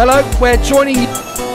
Hello, we're joining you.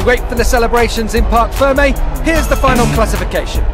We wait for the celebrations in Parc Ferme, here's the final classification.